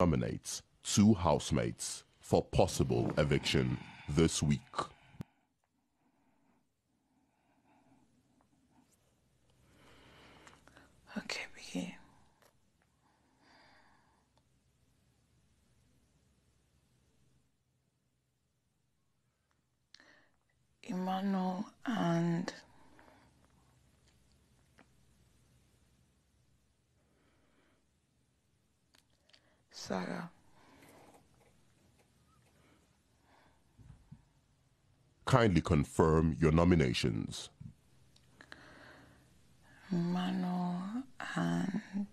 nominates two housemates for possible eviction this week. Okay, begin. Emmanuel and Sarah. Kindly confirm your nominations. Emmanuel and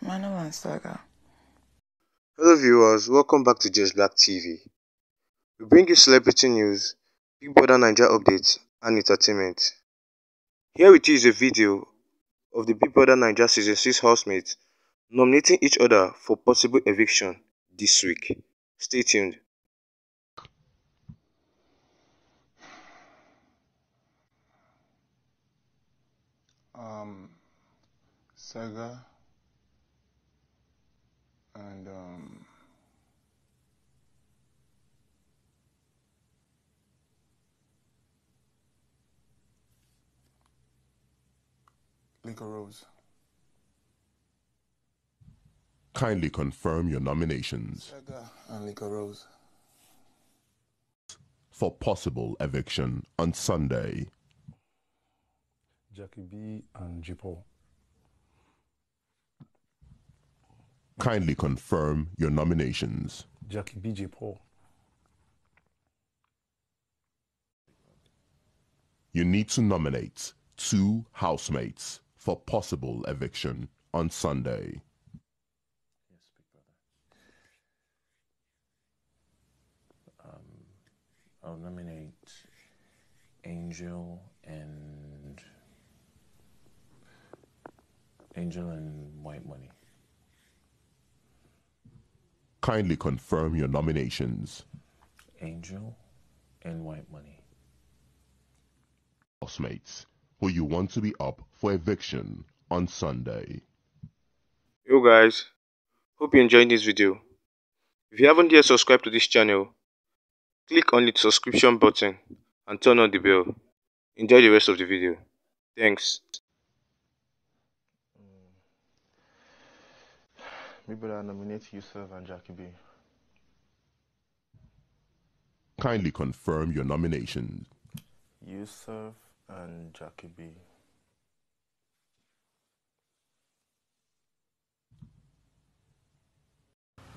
Emmanuel and Sarah. Hello viewers, welcome back to Just Black TV. We bring you celebrity news, Big Brother Naija updates, and entertainment. Here it is a video of the Big Brother Naija Season 6 housemates nominating each other for possible eviction this week. Stay tuned. um, Sega, and um, Liquorose. Kindly confirm your nominations Sega and Liquorose. for possible eviction on Sunday. Jackie B and Jaypaul. Kindly confirm your nominations. Jackie B Jaypaul. You need to nominate two housemates for possible eviction on Sunday. Yes, big brother. Um, I'll nominate Angel and Angel and White Money. Kindly confirm your nominations. Angel and White Money. Housemates who you want to be up for eviction on Sunday. Yo guys, hope you enjoyed this video. If you haven't yet subscribed to this channel, click on the subscription button and turn on the bell. Enjoy the rest of the video. Thanks. Maybe I nominate Yusuf and Jackie B. Kindly confirm your nominations. Yusuf and Jackie B.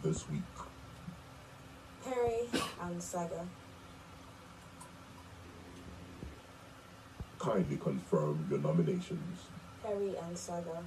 This week. Pere and Saga. Kindly confirm your nominations. Pere and Saga.